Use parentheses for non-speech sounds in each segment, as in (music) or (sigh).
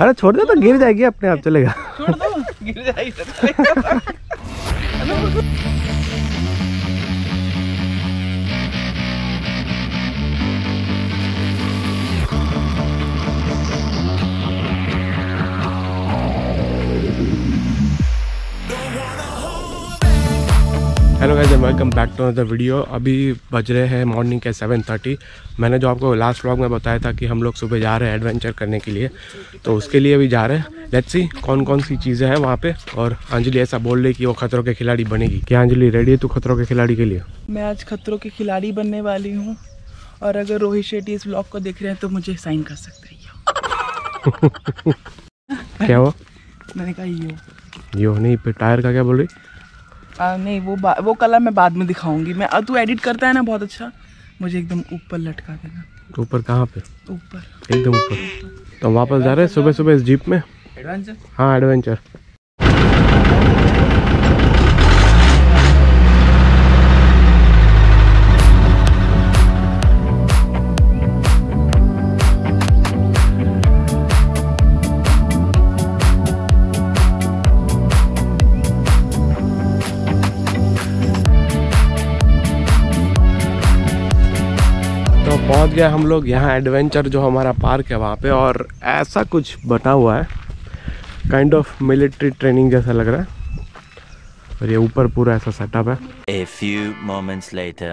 अरे छोड़ दे तो गिर जाएगी अपने आप चलेगा। छोड़ दो। गिर जाएगी (laughs) (laughs) hello guys and welcome back to another video अभी बज रहे हैं मॉर्निंग के 7:30 मैंने जो आपको लास्ट व्लॉग में बताया था कि हम लोग सुबह जा रहे हैं एडवेंचर करने के लिए तो उसके लिए भी जा रहे हैं। लेट्स सी कौन कौन सी चीज़ें हैं वहाँ पे। और अंजलि ऐसा बोल रही कि वो खतरों के खिलाड़ी बनेगी। क्या अंजलि रेडी है तू खतरों के खिलाड़ी के लिए? मैं आज खतरों के खिलाड़ी बनने वाली हूँ। और अगर रोहित शेट्टी इस ब्लॉग को देख रहे हैं तो मुझे साइन कर सकते हैं। (laughs) क्या हुआ? (laughs) मैंने कहा यो। यो नहीं टायर का क्या बोल रही? आ, नहीं वो बा, वो कलर मैं बाद में दिखाऊँगी। मैं तू एडिट करता है ना बहुत अच्छा? मुझे एकदम ऊपर लटका देना। ऊपर कहाँ पे? ऊपर। एकदम ऊपर। तो हम वापस जा रहे हैं सुबह सुबह इस जीप में? एडवेंचर हाँ एडवेंचर पहुँच गए हम लोग यहाँ एडवेंचर जो हमारा पार्क है वहाँ पे और ऐसा कुछ बना हुआ है काइंड ऑफ़ मिलिट्री ट्रेनिंग जैसा लग रहा है। और ये ऊपर पूरा ऐसा सेटअप है। A few moments later.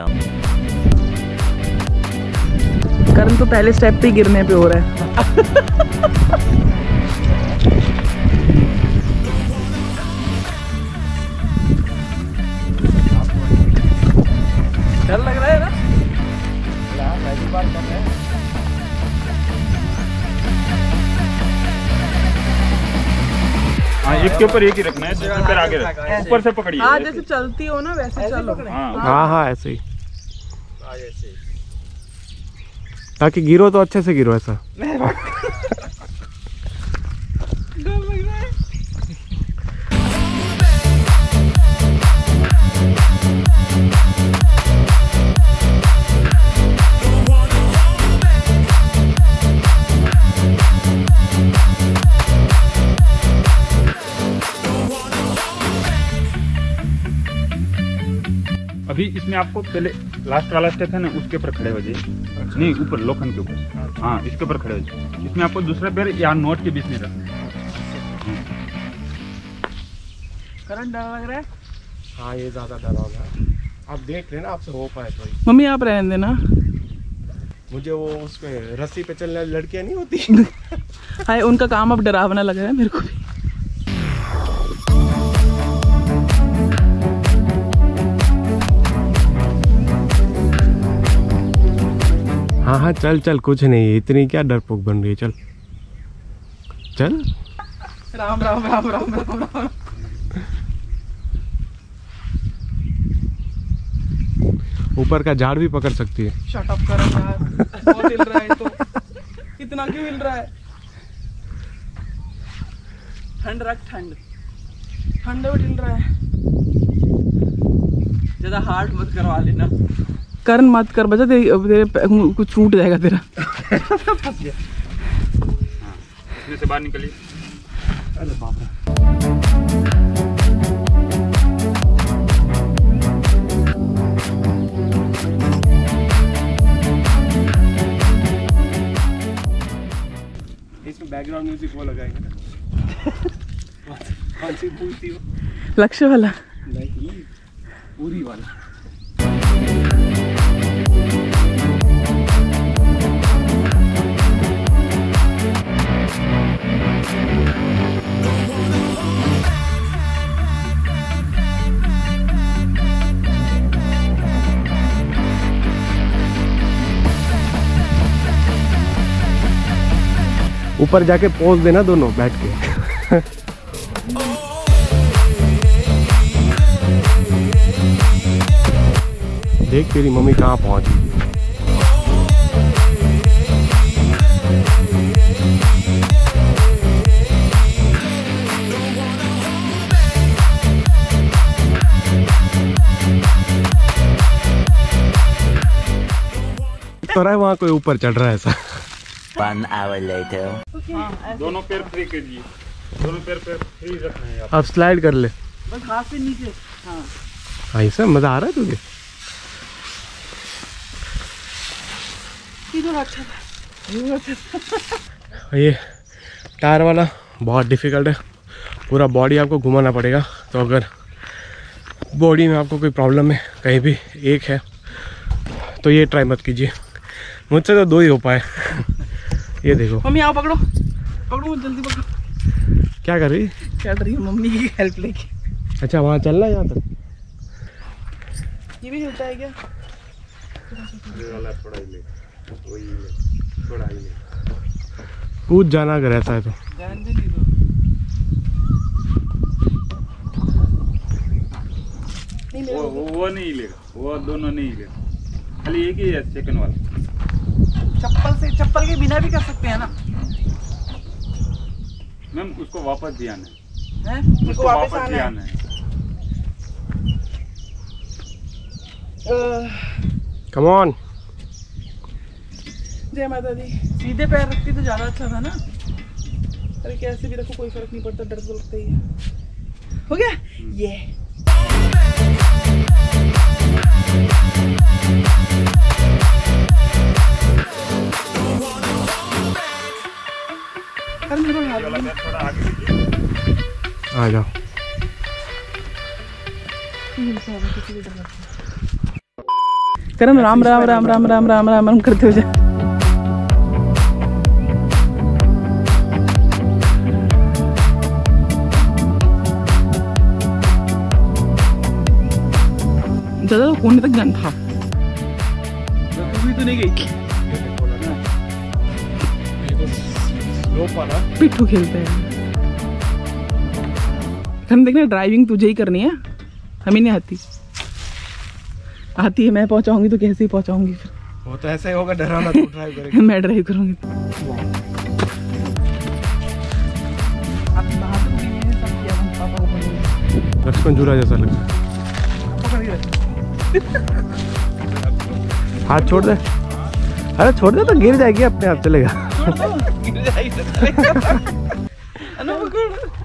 करण तो पहले स्टेप पे गिरने पे हो रहा है। (laughs) हाँ एक के ऊपर एक ही रखना है पैर आगे ऊपर से पकड़िए हाँ जैसे चलती हो ना वैसे चलो। हाँ। हाँ। हाँ ऐसे ही। ताकि गिरो तो अच्छे से गिरो ऐसा। (laughs) अभी इसमें आपको पहले लास्ट वाला स्टेप है ना उसके ऊपर खड़े हो जाइए। नहीं ऊपर लोखंड के ऊपर। हाँ इसके ऊपर खड़े हो जाइए। इसमें आपको दूसरा पैर यहाँ नोट के बीच में रखना है। करण डर लग रहा है? हाँ ये ज़्यादा डरावना है। आप देख लेना आपसे हो पाए तो। मम्मी आप रहने देना। मुझे वो उस पे रस्सी पे चलने लड़कियाँ नहीं होती। (laughs) हाय उनका काम अब डरावना लग रहा है मेरे को भी। हाँ हाँ चल चल कुछ नहीं इतनी क्या डरपोक बन रही है चल। चल। राम राम राम राम राम राम। ऊपर का झाड़ भी पकड़ सकती है। शट अप करो यार। बहुत हिल रहा है तो। इतना क्यों हिल रहा है? ठंड रख ठंड। ठंड में हिल रहा है। ज़्यादा हार्ड मत करवा लेना। करण मत कर बचा तेरे तेरे कुछ छूट जाएगा तेरा। से बाहर निकलिए। इसमें बैकग्राउंड म्यूज़िक वो लगाएँगे (laughs) लक्ष्य वाला। नहीं पूरी वाला। ऊपर जाके पोज देना दोनों बैठ के। देख तेरी मम्मी कहाँ पहुँची तो रहा है वहाँ कोई ऊपर चढ़ रहा है ऐसा। One hour later. दोनों पैर फ्री कीजिए। दोनों पैर पैर फ्री रखना है आप। अब स्लाइड कर ले। बस हाथ से नीचे। हाँ। हाँ ऐसा मज़ा आ रहा है तुझे? ये थोड़ा अच्छा अच्छा ये टायर वाला बहुत डिफ़िकल्ट है। पूरा बॉडी आपको घुमाना पड़ेगा। तो अगर बॉडी में आपको कोई प्रॉब्लम है कहीं भी एक है तो ये ट्राई मत कीजिए। मुझसे तो दो ही हो पाए। ये देखो। मम्मी आओ पकड़ो। पकड़ो जल्दी पकड़ो। क्या कर रही? चढ़ रही हूँ मम्मी की हेल्प लेके। अच्छा वहाँ चलना है यहाँ तक? ये भी हिलता है क्या? ये वाला थोड़ा ले वही ले थोड़ा ले कूद जाना अगर ऐसा है तो मेरा वो वो नहीं लेगा। वो दोनों नहीं लेगा। खाली एक ही है सेकंड वाला। चप्पल चप्पल के बिना भी कर सकते हैं ना। मैम उसको वापस भी आना है। हैं? उसको वापस वापस भी आना है। कम ऑन जय माता दी सीधे पैर रखती तो ज़्यादा अच्छा था ना। अरे कैसे भी रखो कोई फ़र्क नहीं पड़ता डर तो लगता ही है। हो गया? ये अरे आ जाओ करण राम राम राम राम राम राम राम राम करते हो जा। ज़्यादा कोने तक जाना था। तू भी तो नहीं गई। पिट्ठू खेलते हैं। हम देखना ड्राइविंग तुझे ही करनी है। हमें नहीं आती। आती है मैं पहुंचाऊँगी तो कैसे ही पहुंचाऊँगी फिर। वो तो ऐसा ही होगा डराना तू ड्राइव करेगा। (laughs) मैं ड्राइव करूँगी। लक्ष्मण झूला जैसा लग हाथ छोड़ दे। अरे छोड़ दे तो गिर जाएगी अपने आप चलेगा।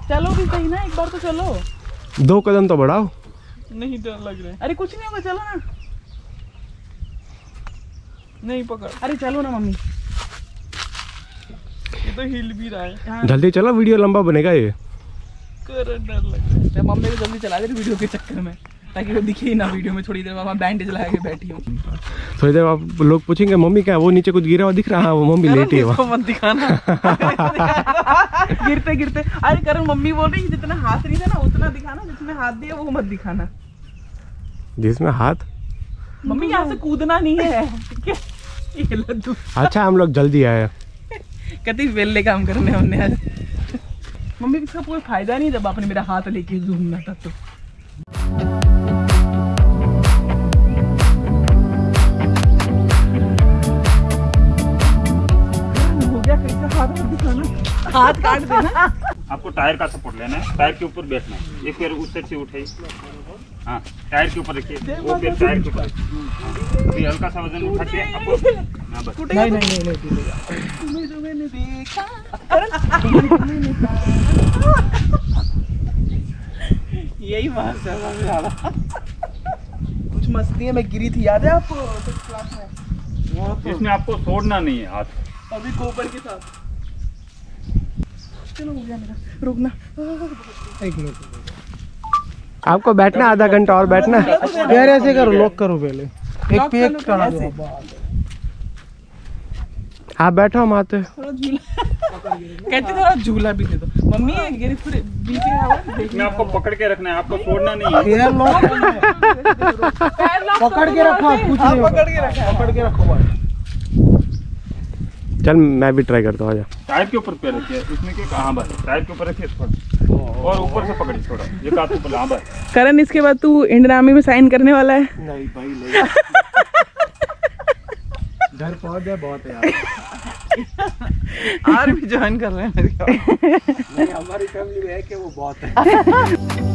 चलो भी सही ना एक बार तो चलो दो कदम तो बढ़ाओ। नहीं डर लग रहा है। अरे कुछ नहीं होगा चलो ना। नहीं पकड़। अरे चलो ना मम्मी। ये तो हिल भी रहा है। हाँ, जल्दी चलो वीडियो लंबा बनेगा ये। कर डर लग रहा है। मम्मी को जल्दी चला दे वीडियो के चक्कर में। ताकि वो दिखे ही ना वीडियो में थोड़ी देर वहाँ बैंडेज लगा के बैठी हूँ। थोड़ी देर आप लोग पूछेंगे मम्मी क्या वो नीचे कुछ गिरा हुआ दिख रहा? है हाँ, वो मम्मी लेटी है मत दिखाना। गिरते गिरते। अरे करण मम्मी बोल रही जितना हाथ नहीं था ना उतना दिखाना जिसमें हाथ दिया वो मत दिखाना। जिसमें हाथ? मम्मी यहाँ से कूदना नहीं है। अच्छा हम लोग जल्दी आए। कहती वेले काम करने हमने आज। मम्मी इसका कोई फ़ायदा नहीं जब आपने मेरा हाथ लेके घूमना था तो। हाथ काट (laughs) देना। आपको टायर का सपोर्ट लेना है टायर के ऊपर बैठना है। एक पैर उस साइड से उठाइए हाँ टायर के ऊपर रखिए वो पैर टायर के ऊपर। हाँ, हल्का सा वज़न उठा के आपको हाँ नहीं नहीं नहीं नहीं देखा। यही बात है कुछ मस्ती है मैं गिरी थी याद है आपको? सिक्स क्लास में तो इसमें आपको छोड़ना नहीं है हाथ। अभी गोबर के साथ। चलो हो गया मेरा। रुकना। एक मिनट। आपको बैठना आधा घंटा और बैठना। यार ऐसे करो लॉक करो पहले। एक पे एक टाना दो आप बैठो हम आते झूला। कहते थोड़ा झूला भी दे दो। मम्मी ये गिरी थोड़ी बीच में आपको पकड़ के रखना है आपको छोड़ना नहीं है। यार लॉक (laughs) पकड़ के रखो। कुछ हाँ, नहीं पकड़ के रखा। है। पकड़ के रखो चल मैं भी ट्राई करता हूँ आजा टायर के ऊपर पैर रखिए इसमें क्या हाँ? बस टायर के ऊपर रखिए थोड़ा और ऊपर से पकड़िए थोड़ा ये हाथ ऊपर हाँ। बस करण इसके बाद तू इंडियन आर्मी में साइन करने वाला है। नहीं भाई नहीं। घर पहुँच जाए बहुत है यार (laughs) आर्मी ज्वाइन कर रहे हैं। नहीं हमारी फैमिली में है कि वो बहुत है। (laughs)